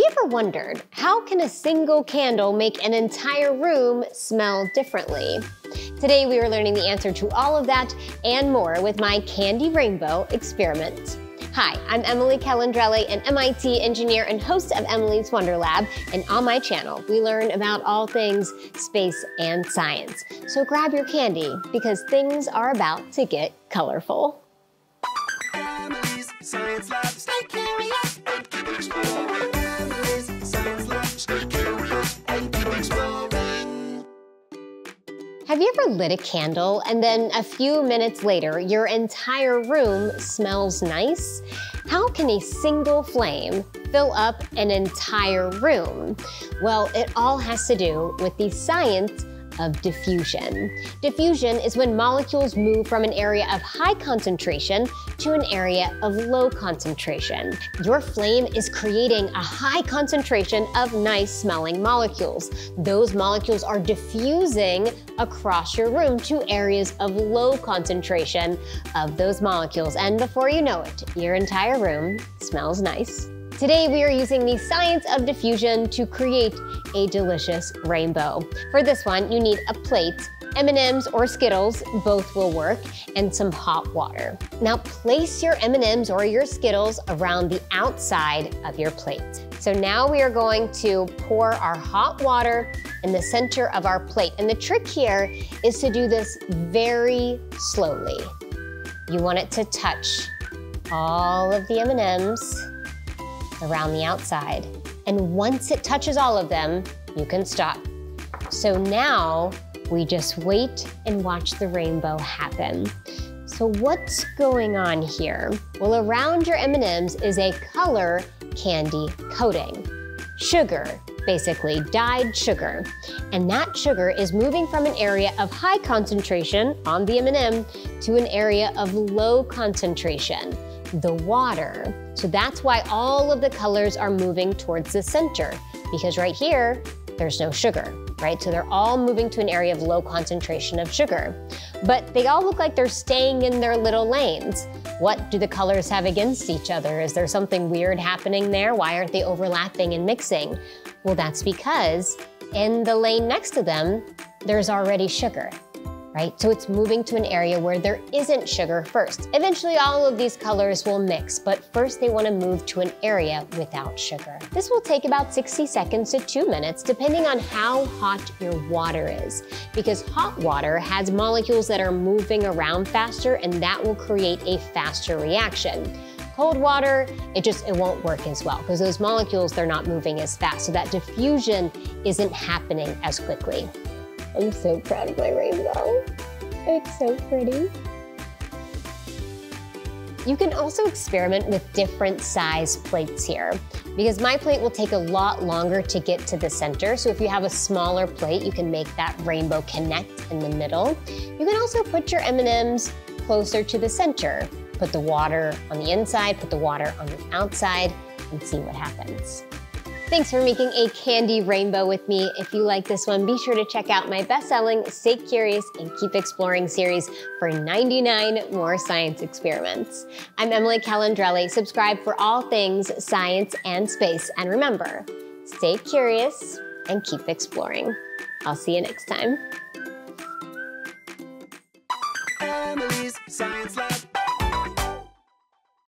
you ever wondered, how can a single candle make an entire room smell differently? Today we are learning the answer to all of that and more with my Candy Rainbow experiment. Hi, I'm Emily Calandrelli, an MIT engineer and host of Emily's Wonder Lab, and on my channel, we learn about all things space and science. So grab your candy, because things are about to get colorful. Emily's Science Lab, ever lit a candle and then a few minutes later, your entire room smells nice? How can a single flame fill up an entire room? Well, it all has to do with the science of diffusion. Diffusion is when molecules move from an area of high concentration to an area of low concentration. Your flame is creating a high concentration of nice smelling molecules. Those molecules are diffusing across your room to areas of low concentration of those molecules. And before you know it, your entire room smells nice. Today we are using the science of diffusion to create a delicious rainbow. For this one, you need a plate, M&Ms or Skittles, both will work, and some hot water. Now place your M&Ms or your Skittles around the outside of your plate. So now we are going to pour our hot water in the center of our plate. And the trick here is to do this very slowly. You want it to touch all of the M&Ms around the outside. And once it touches all of them, you can stop. So now we just wait and watch the rainbow happen. So what's going on here? Well, around your M&Ms is a color candy coating. Sugar, basically dyed sugar. And that sugar is moving from an area of high concentration on the M&M to an area of low concentration the water. So that's why all of the colors are moving towards the center because right here, there's no sugar, right? So they're all moving to an area of low concentration of sugar. But they all look like they're staying in their little lanes. What do the colors have against each other? Is there something weird happening there? Why aren't they overlapping and mixing? Well, that's because in the lane next to them, there's already sugar right? So it's moving to an area where there isn't sugar first. Eventually all of these colors will mix, but first they wanna move to an area without sugar. This will take about 60 seconds to two minutes, depending on how hot your water is. Because hot water has molecules that are moving around faster and that will create a faster reaction cold water, it just, it won't work as well because those molecules, they're not moving as fast. So that diffusion isn't happening as quickly. I'm so proud of my rainbow. It's so pretty. You can also experiment with different size plates here because my plate will take a lot longer to get to the center. So if you have a smaller plate, you can make that rainbow connect in the middle. You can also put your M&Ms closer to the center. Put the water on the inside, put the water on the outside, and see what happens. Thanks for making a candy rainbow with me. If you like this one, be sure to check out my best-selling Stay Curious and Keep Exploring series for 99 more science experiments. I'm Emily Calandrelli. Subscribe for all things science and space. And remember, stay curious and keep exploring. I'll see you next time. Emily's Science